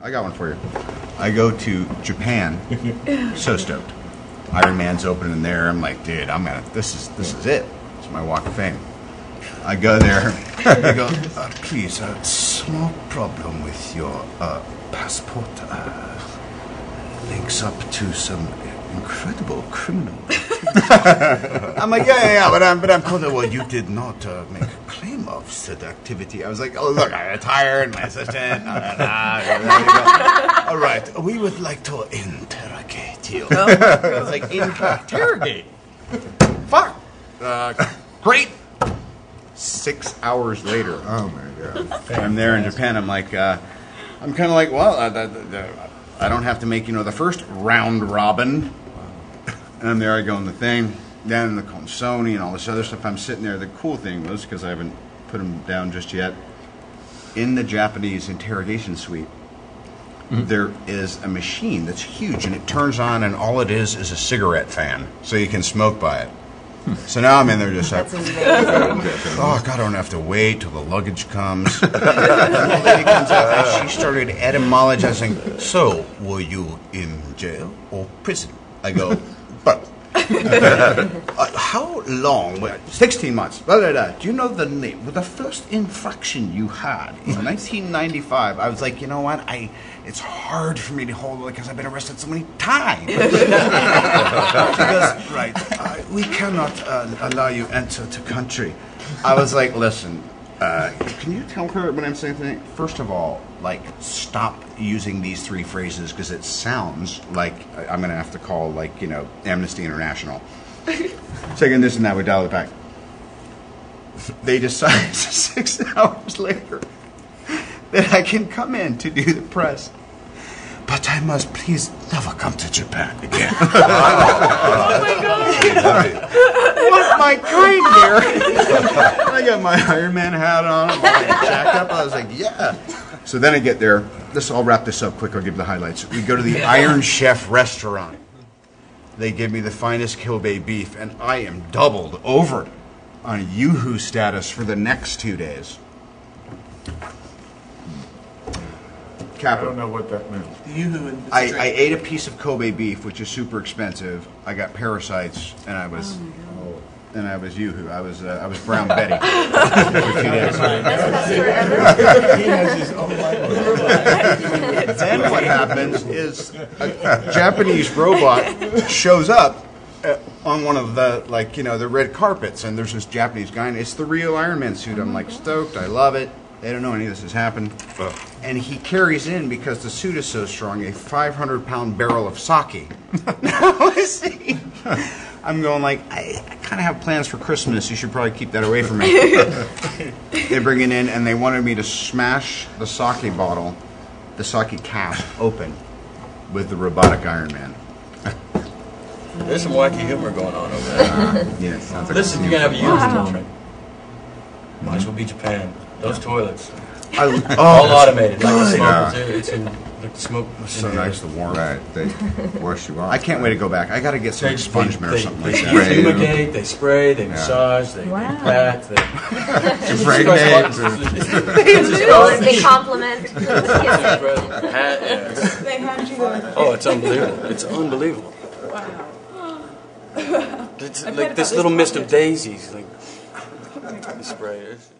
I got one for you. I go to Japan, so stoked. Iron Man's opening there. I'm like, dude, I'm gonna. This is this is it. It's my Walk of Fame. I go there. I go, uh, please, a small problem with your uh, passport. Uh, links up to some incredible criminal. I'm like, yeah, yeah, yeah, but I'm, but I'm told that, well, you did not uh, make a claim of seductivity. I was like, oh, look, I retired, my assistant. Nah, nah, nah, there you go. All right, we would like to interrogate you. I was like, interrogate? Fuck. Uh, great. Six hours later, Oh my god. I'm there in Japan. I'm like, uh, I'm kind of like, well, uh, I don't have to make, you know, the first round robin. And there I go in the thing. Then the Sony and all this other stuff. I'm sitting there. The cool thing was, because I haven't put them down just yet, in the Japanese interrogation suite, mm-hmm. there is a machine that's huge and it turns on, and all it is is a cigarette fan. So you can smoke by it. Hmm. So now I'm in there just like, Oh God, I don't have to wait till the luggage comes. the lady comes out and she started etymologizing. So, were you in jail or prison? I go, but. Uh, how long? Well, Sixteen months. Blah, blah, blah. Do you know the name? Well, the first infraction you had in 1995. I was like, you know what? I. It's hard for me to hold it because I've been arrested so many times. Goes, right, uh, we cannot uh, allow you enter to country. I was like, listen, uh, can you tell her what I'm saying? Thing? First of all, like, stop using these three phrases because it sounds like I- I'm going to have to call, like, you know, Amnesty International. Second, this and that, we dial it back. They decide six hours later that I can come in to do the press. But I must please never come to Japan again. want my god! What's my kind here. I got my Iron Man hat on, I'm all jacked up. I was like, yeah. So then I get there. This I'll wrap this up quick. I'll give you the highlights. We go to the Iron Chef restaurant. They give me the finest Kobe beef, and I am doubled over on Yoo-hoo status for the next two days. I don't know what that meant. I, I ate a piece of Kobe beef, which is super expensive. I got parasites, and I was, and I was yoo-hoo. I was, uh, I was Brown Betty for two days. He has his own language. Then what happens is a Japanese robot shows up uh, on one of the like you know the red carpets, and there's this Japanese guy, and it's the real Iron Man suit. I'm like stoked. I love it. They don't know any of this has happened, and he carries in because the suit is so strong a 500 pound barrel of sake. Now, see, I'm going like I, I kind of have plans for Christmas. You should probably keep that away from me. they bring it in, and they wanted me to smash the sake bottle, the sake cap open with the robotic Iron Man. There's some wacky humor going on over there. Yeah, sounds like Listen, you're gonna have a used wow. Might as well be Japan. Those toilets, I, all oh, automated, like the Yeah. smoke too. It's in like the smoke. it's so in the- nice to warm. Right, they wash you off. I can't wait to go back. I got to get some They, expungement or they, something they, like they that. Spray. fumigate, they spray, they massage, they, Wow. they pat, they. Impregnate. They compliment. Hat, yeah. They hand you the. Oh, it's unbelievable. It's unbelievable. Wow. It's I've like heard this about little mist of daisies, like the spray. It's-